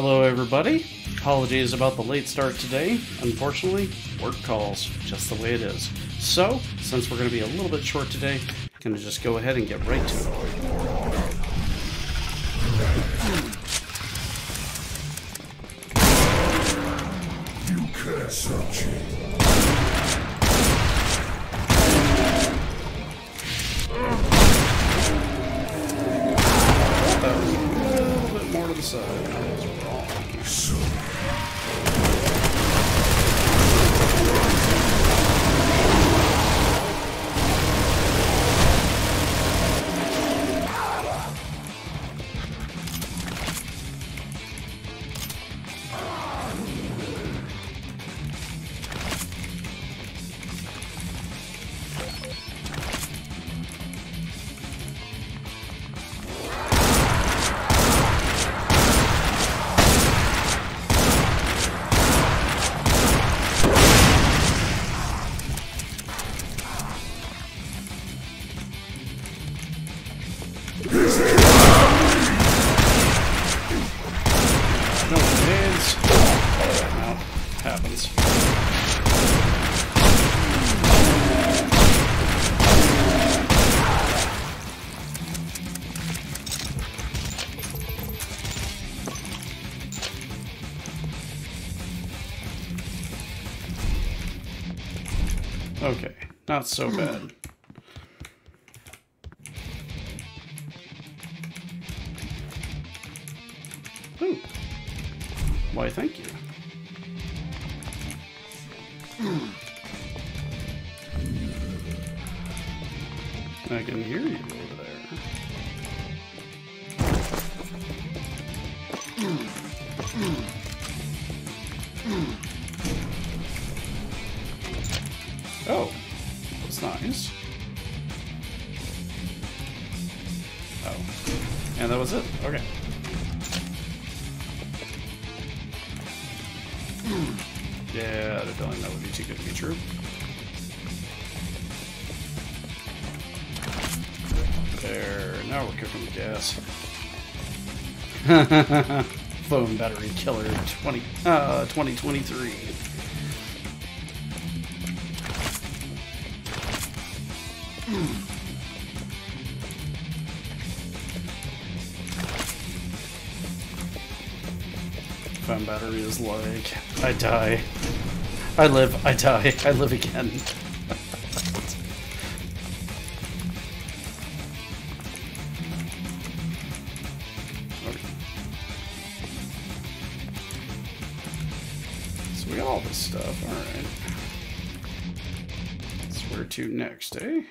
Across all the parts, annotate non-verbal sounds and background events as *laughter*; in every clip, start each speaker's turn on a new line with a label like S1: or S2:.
S1: Hello, everybody. Apologies about the late start today. Unfortunately, work calls, just the way it is. So, since we're going to be a little bit short today, I'm going to just go ahead and get right to it.
S2: You can't
S1: not so bad. *laughs* Phone battery killer 20, uh, 2023. *sighs* Phone battery is like, I die. I live, I die, I live again. Next, eh?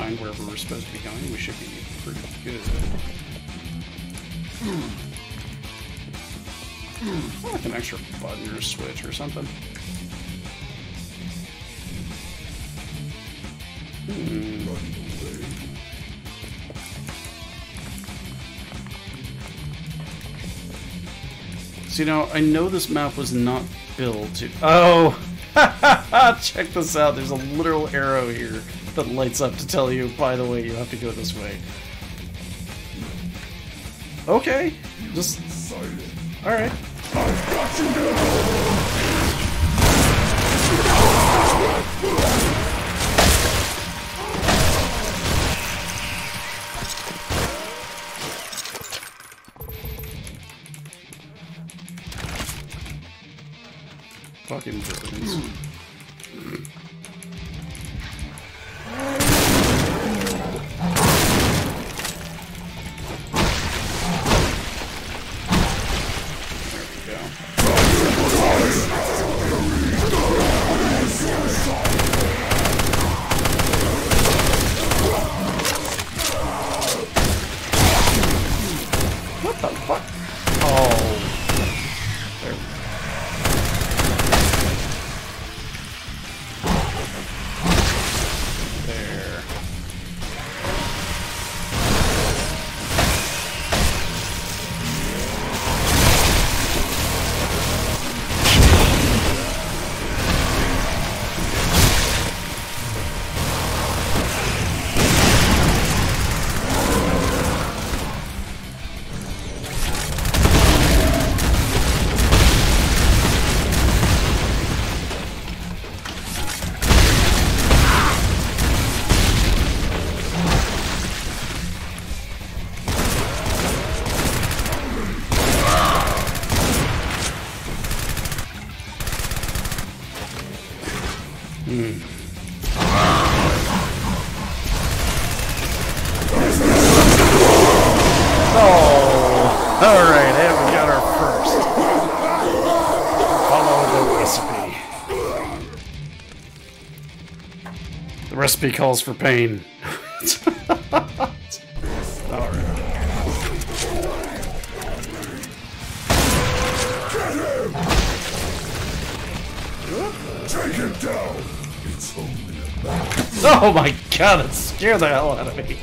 S1: Find wherever we're supposed to be going, we should be pretty good. Oh, like an extra button or switch or something. Hmm. You know, I know this map was not built to... Oh! *laughs* Check this out. There's a literal arrow here that lights up to tell you, by the way, you have to go this way. Okay. Just... Alright. Fucking recipe calls for pain. *laughs* Oh my god, it scared the hell out of me.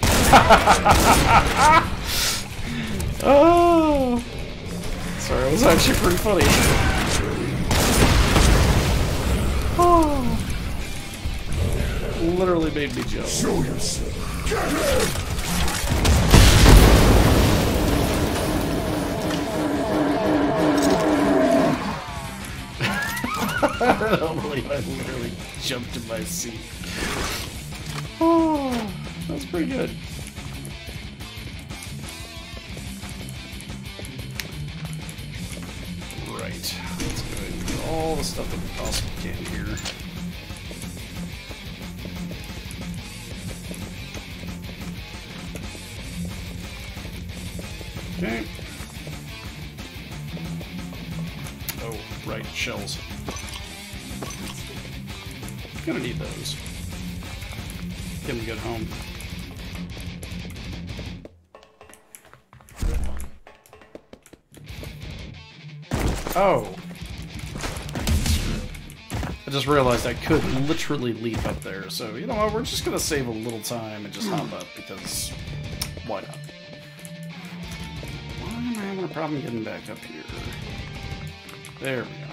S1: *laughs* oh. Sorry, it was actually pretty funny. literally made me jump.
S2: Show yourself. Get *laughs* him!
S1: I don't believe I literally jumped in my seat. Oh, that's pretty good. Right, let's go ahead and all the stuff that we possibly can here. Okay. Oh, right, shells. Gonna need those. Get them good home. Oh. I just realized I could literally leap up there, so you know what, we're just gonna save a little time and just hop up, because why not? Problem getting back up here? There we go.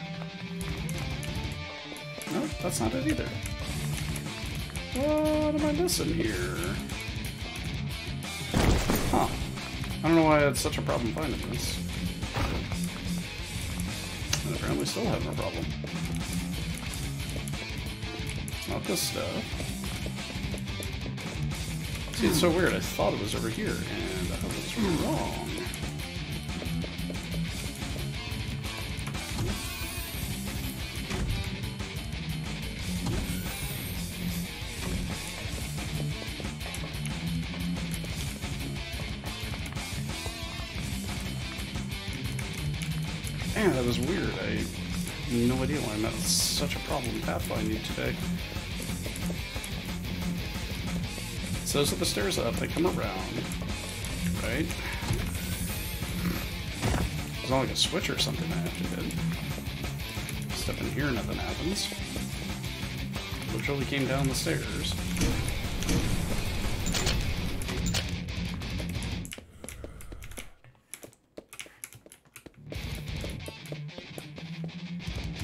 S1: No, that's not it either. What am I missing here? Huh. I don't know why I had such a problem finding this. And apparently still having a problem. It's not this stuff. See, it's so weird. I thought it was over here, and I was wrong. That was weird. I no idea why I'm having such a problem pathfinding today. So those are the stairs up. They come around, right? There's not like a switch or something I have to hit. Step in here, nothing happens. Literally came down the stairs.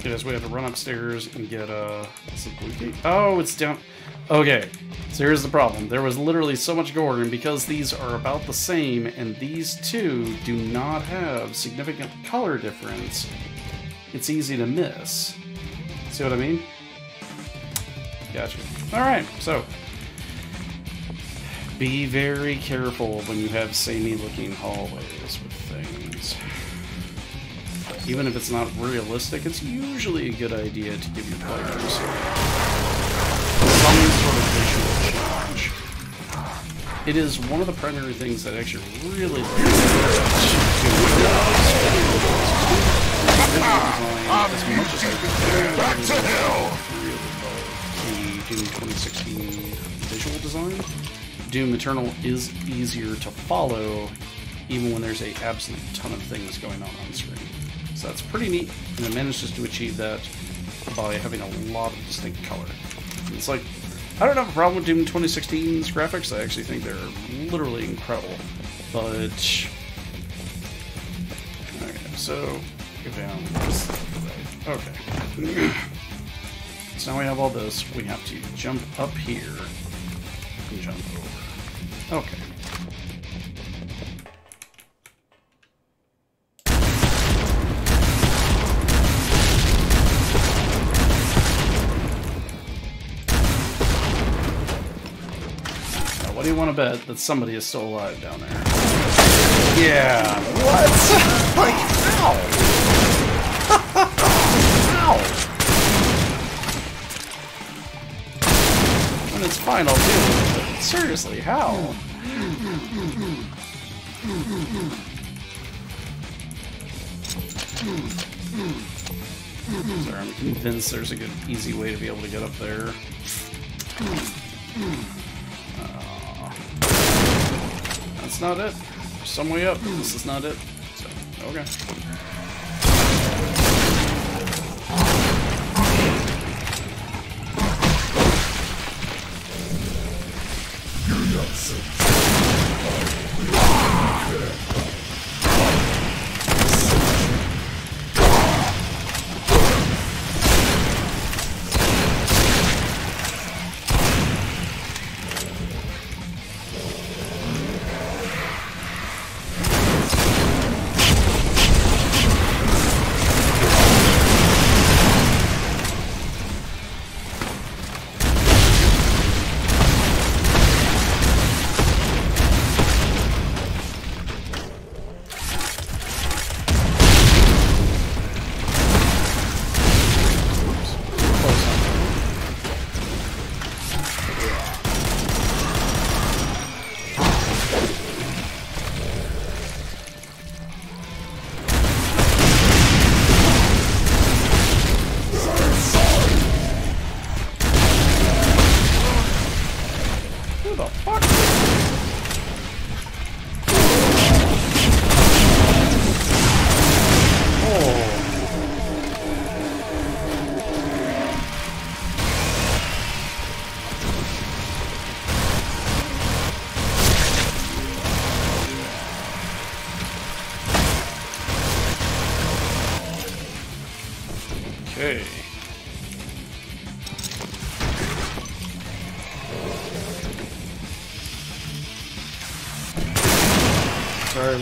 S1: Because we have to run upstairs and get uh, some. Oh, it's down. Okay, so here's the problem. There was literally so much gore, and because these are about the same, and these two do not have significant color difference, it's easy to miss. See what I mean? Gotcha. Alright, so. Be very careful when you have samey looking hallways. Even if it's not realistic, it's usually a good idea to give your players some sort of visual challenge. It is one of the primary things that actually really
S2: hell!
S1: Doom 2016 visual design. Doom Eternal is easier to follow even when there's a absolute ton of things going on on screen. So that's pretty neat, and it manages to achieve that by having a lot of distinct color. It's like, I don't have a problem with Doom 2016's graphics, I actually think they're literally incredible. But, okay, so, down. Okay. *clears throat* so now we have all this, we have to jump up here and jump over. Okay. Do want to bet that somebody is still alive down there? Yeah. What? like, how? how? When it's fine, I'll deal with it. Seriously, how? Sorry, I'm convinced there's a good, easy way to be able to get up there. That's not it. There's some way up. This is not it. So, okay.
S2: You're not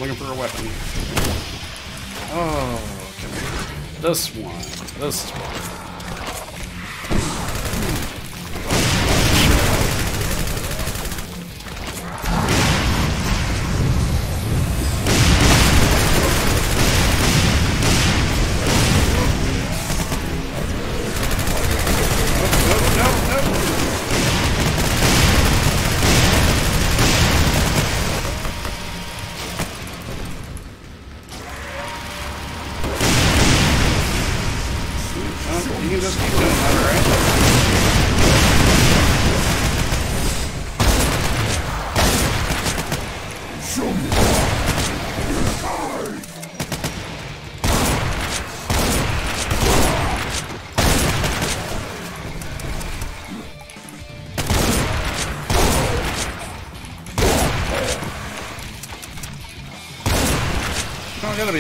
S1: looking for a weapon. Oh, okay. This one. This one.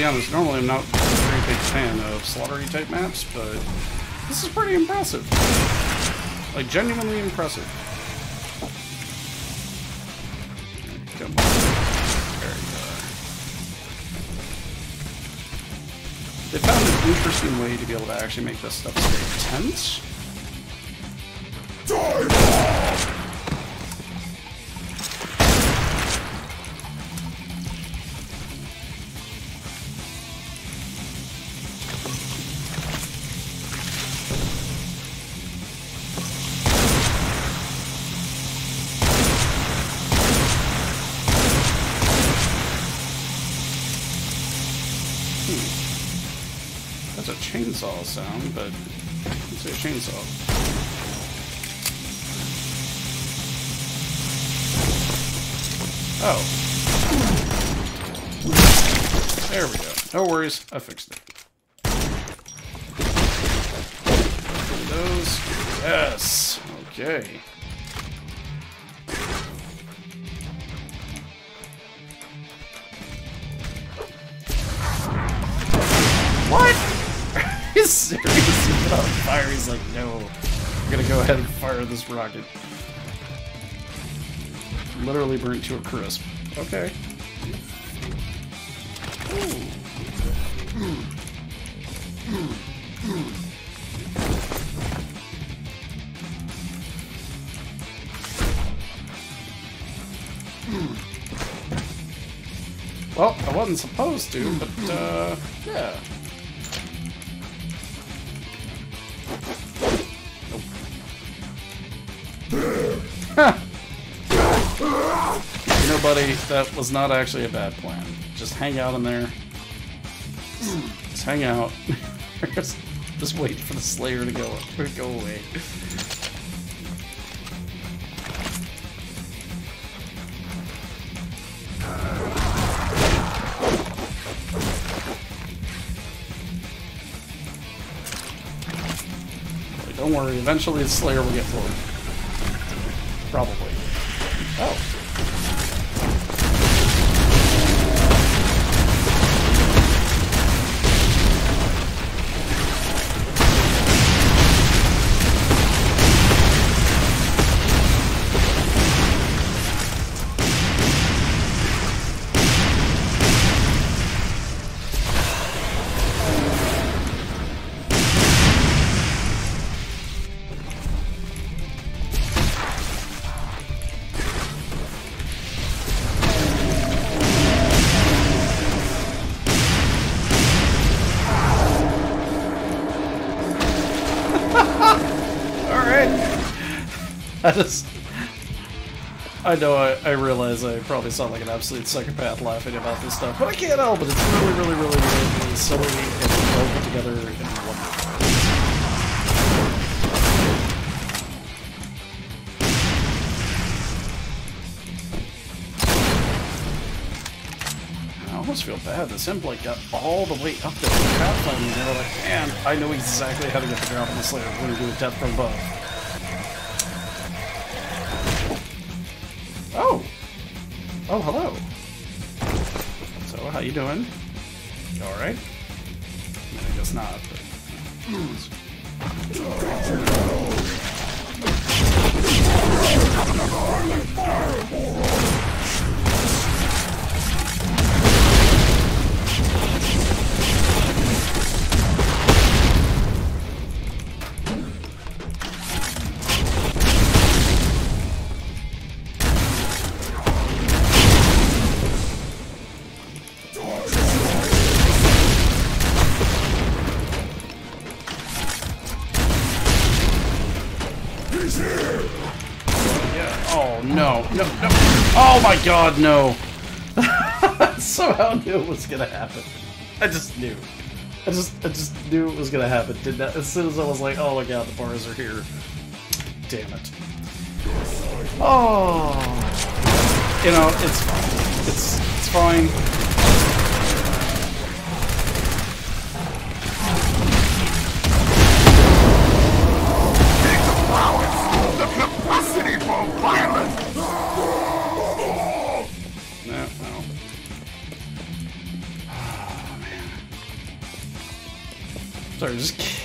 S1: Honest, normally I'm not a very big fan of slaughtery type maps, but this is pretty impressive. Like, genuinely impressive. Come on. There you are. They found an interesting way to be able to actually make this stuff stay tense. Chainsaw sound, but it's a chainsaw. Oh. There we go. No worries, I fixed it. Those. Yes. Okay. Like, no. I'm gonna go ahead and fire this rocket. Literally burnt to a crisp. Okay. Well, I wasn't supposed to, but, uh, yeah. Buddy, that was not actually a bad plan. Just hang out in there. Just hang out. *laughs* just, wait for the Slayer to go go away. Don't worry, eventually the Slayer will get floored. I just... I know I, I realize I probably sound like an absolute psychopath laughing about this stuff, but I can't help it. It's really, really, really, really, And silly and all put together and wonderful. feel bad. This Imblade got all the way up there the crowd climbing, and they were like, man, I know exactly how to get the ground on the layer. I'm going to do a death from above. Oh, hello. So, how you doing? All right. I guess not. But... God, no! *laughs* Somehow knew it was gonna happen. I just knew. I just, I just knew it was gonna happen. Did that as soon as I was like, oh my God, the bars are here. Damn it. Oh. You know, it's fine. It's, it's fine.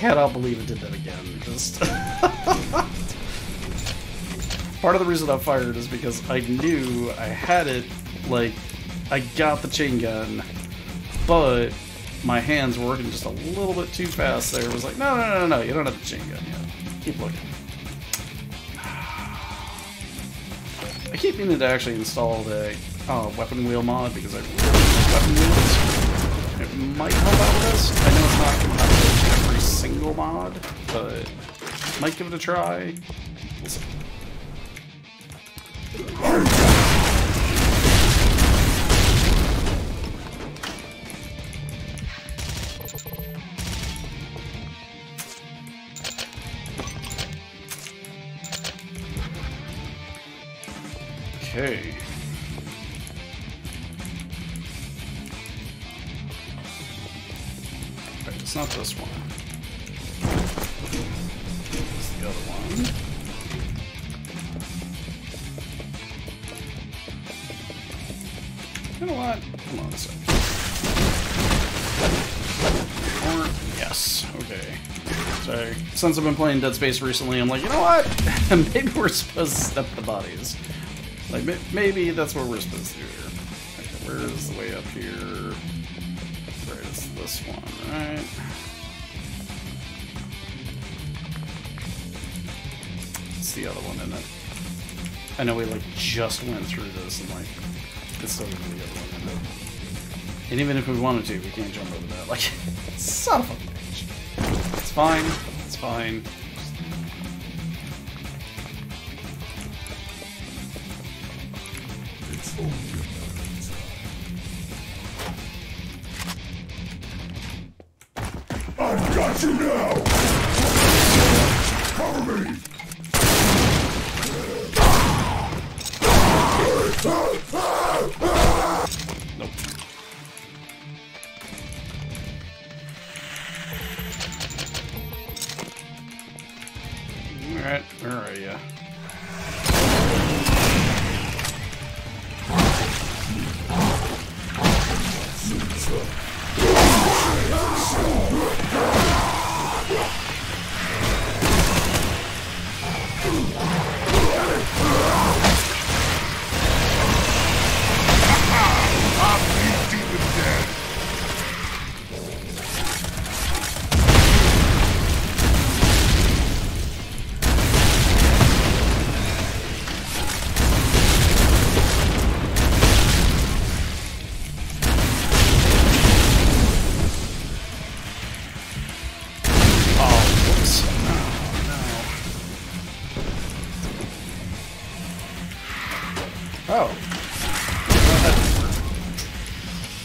S1: Cannot believe it did that again. Just *laughs* part of the reason I fired is because I knew I had it. Like, I got the chain gun, but my hands were working just a little bit too fast. There it was like, no, no, no, no, you don't have the chain gun yet. Keep looking. I keep meaning to actually install the uh, weapon wheel mod because I really weapon wheels. It might help out with this. I know it's not single mod, but might give it a try. Okay. Right, it's not this one. You know what? Come on sec. Or, yes, okay. So, since I've been playing Dead Space recently, I'm like, you know what? *laughs* Maybe we're supposed to step the bodies. Like, maybe that's what we're supposed to do here. Okay, where is the way up here? Right, it's this one, right? The other one, isn't it? I know we, like, just went through this, and, like, it's still gonna be the other one, it? And even if we wanted to, we can't jump over that. Like, *laughs* son of a bitch. It's fine. It's fine.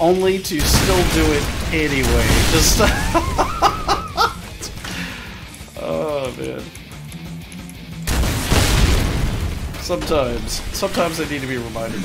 S2: Only
S1: to still do it anyway. Just. *laughs* oh, man. Sometimes. Sometimes I need to be reminded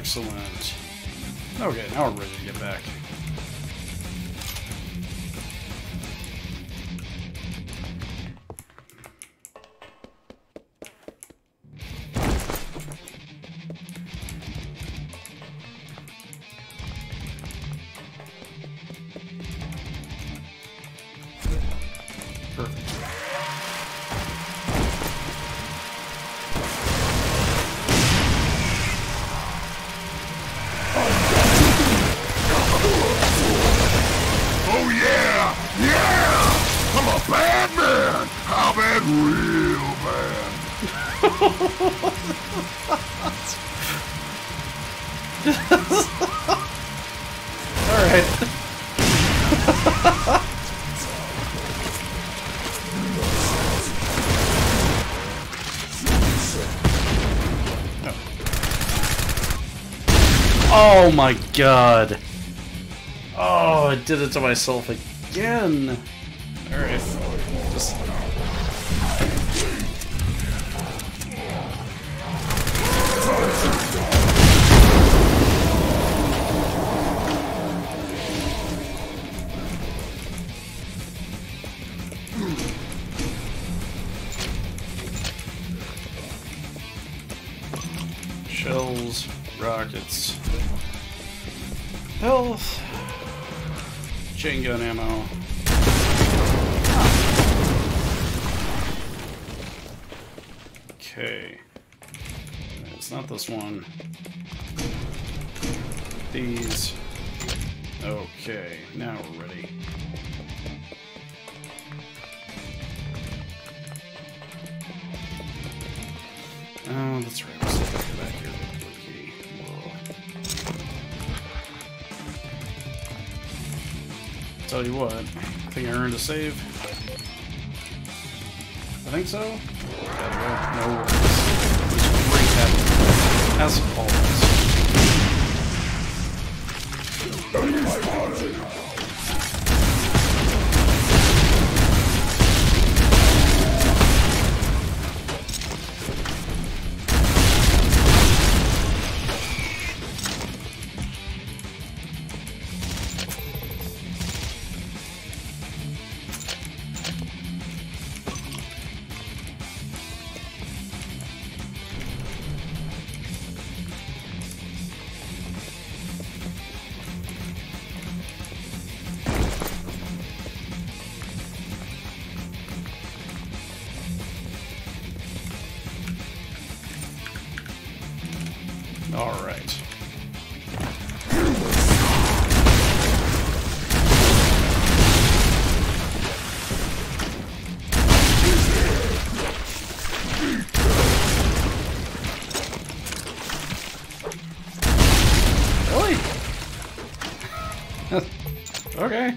S1: Excellent. Okay, now we're ready
S2: Oh
S1: my god. Oh, I did it to myself again. Tell you what, I think I earned a save. I think so. No worries. As always. Okay.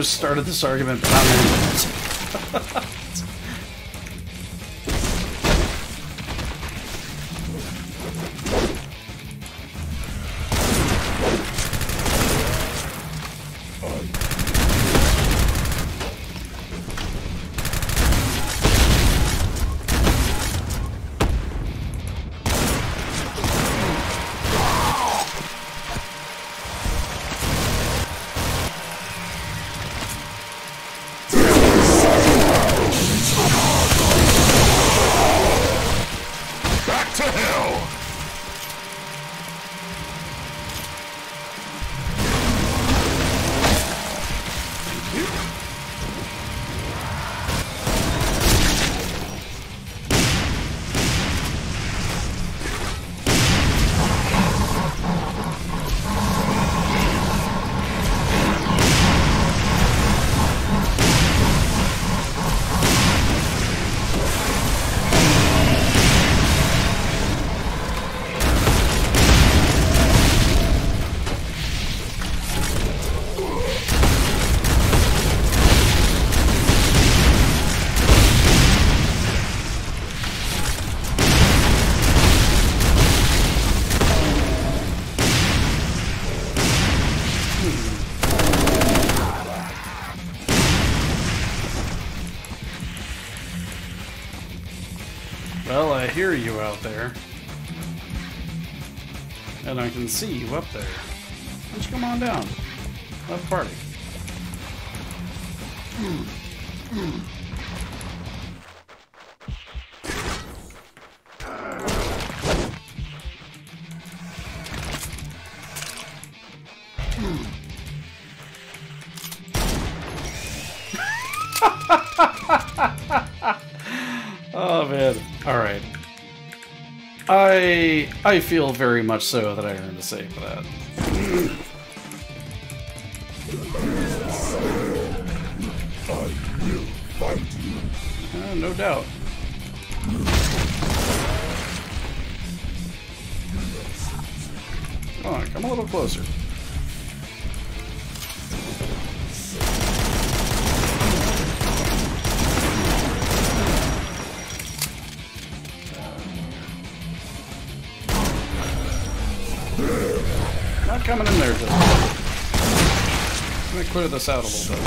S1: Who started this argument, there. And I can see you up there. Why don't you come on down? A party. I feel very much so that I earned a save for that. Uh, no doubt. Come on, come a little closer. Clear this out a little bit.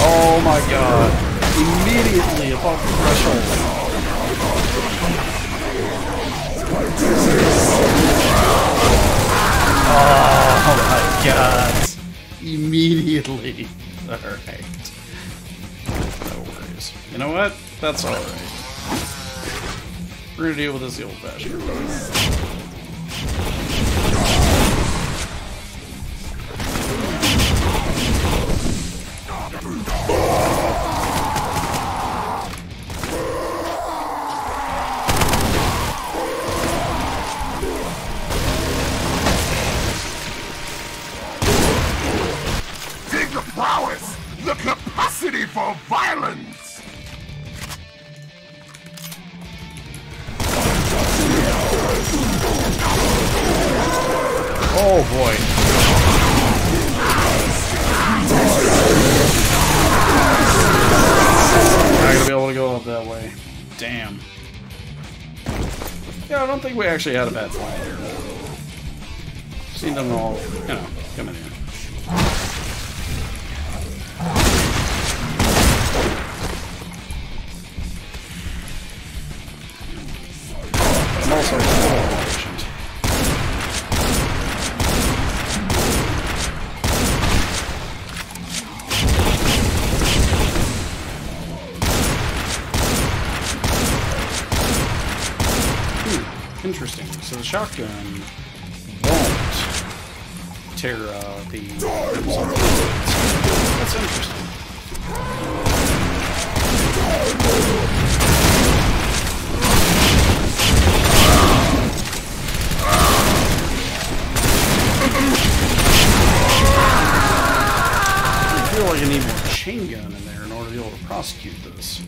S1: Oh my god. Immediately above the threshold. Oh my god. Immediately. Alright. No worries. You know what? That's alright. We're gonna deal with this the old fashioned way. We actually had a bad here. Seen them all, Feel like I need more chain gun in there in order to be able to prosecute this.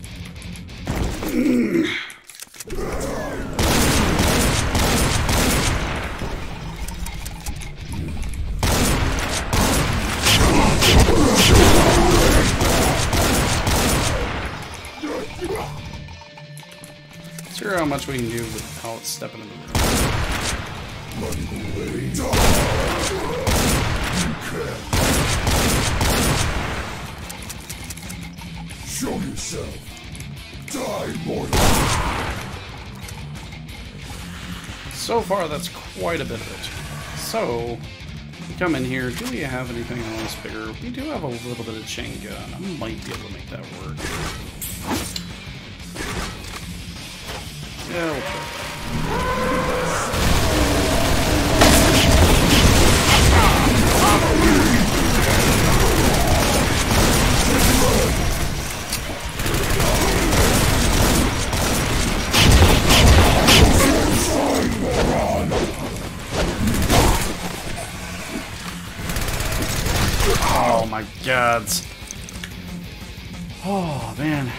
S1: Let's how much we can do without stepping in the room.
S2: Show yourself. Die, mortal.
S1: So far, that's quite a bit of it. So, come in here. Do we have anything else bigger? We do have a little bit of chain gun. I might be able to make that work. Yeah, we'll Oh my god. Oh man.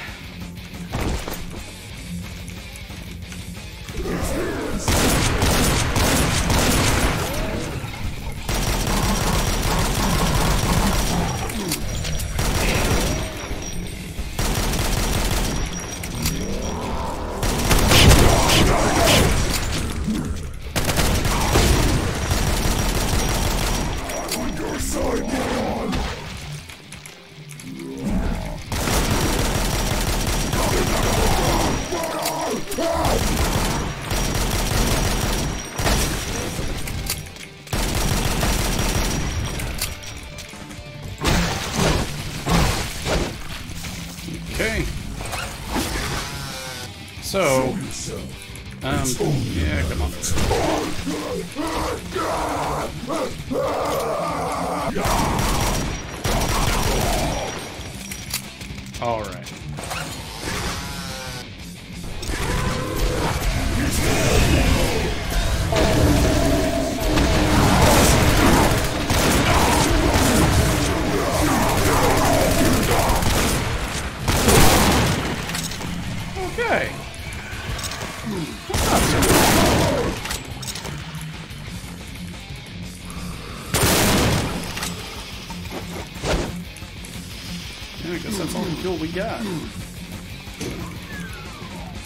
S1: Got.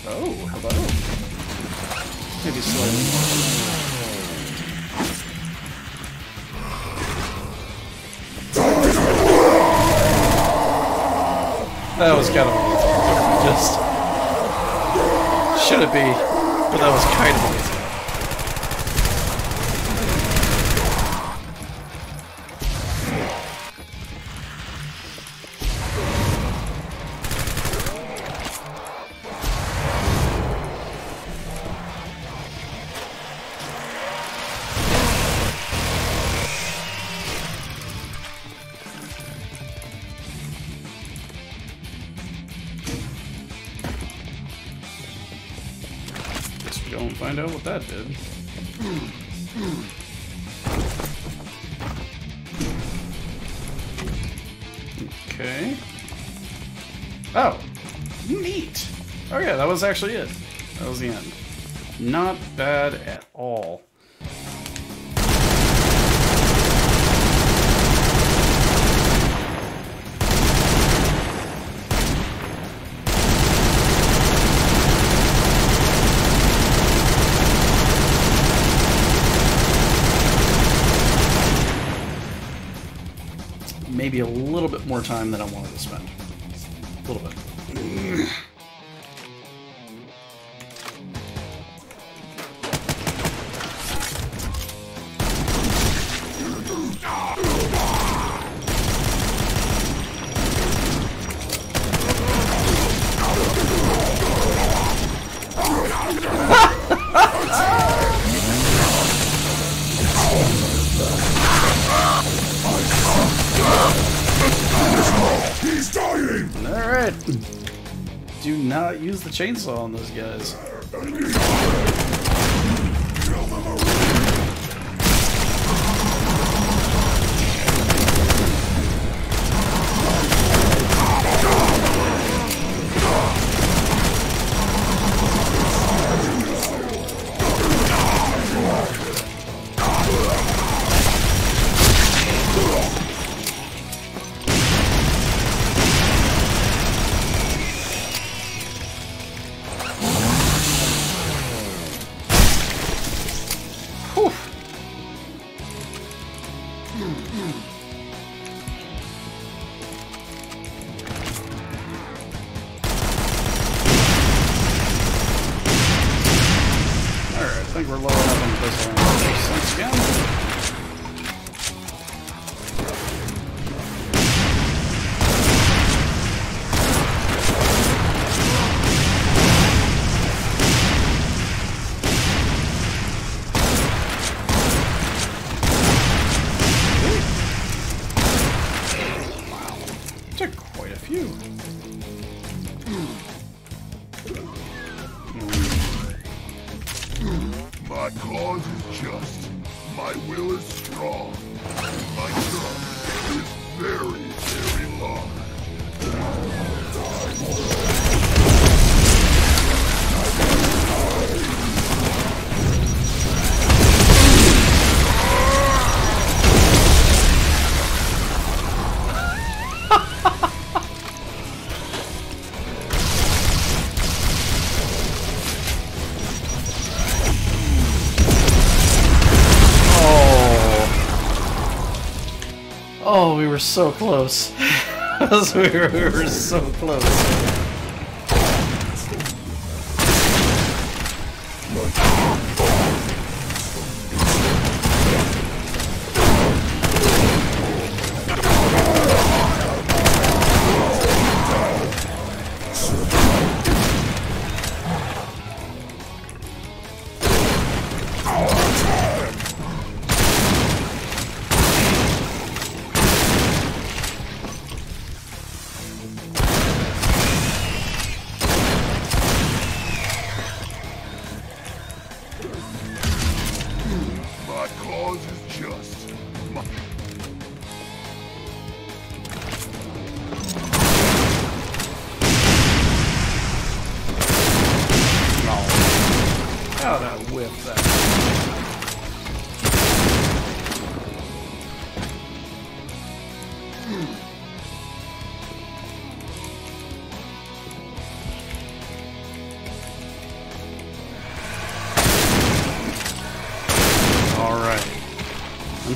S1: Oh, hello. Maybe slightly. That was kind of. Just should it be, but that was kind of easy. was actually it. That was the end. Not bad at all. maybe a little bit more time than I wanted to spend. Chainsaw on those guys. We were so close. we, *laughs* were, we were so close.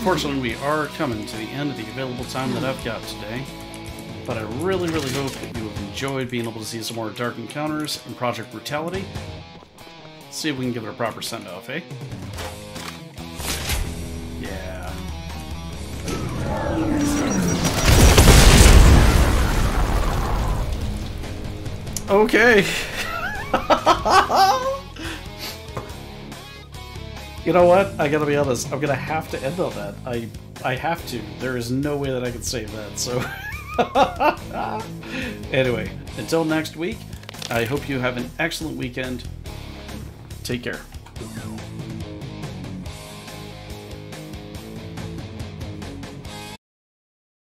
S1: Unfortunately, we are coming to the end of the available time that I've got today. But I really, really hope that you have enjoyed being able to see some more Dark Encounters and Project Brutality. Let's see if we can give it a proper send-off, eh? Yeah. Okay. *laughs* you know what? I gotta be honest. I'm gonna have to end on that. I I have to. There is no way that I can save that. So *laughs* anyway, until next week, I hope you have an excellent weekend. Take care.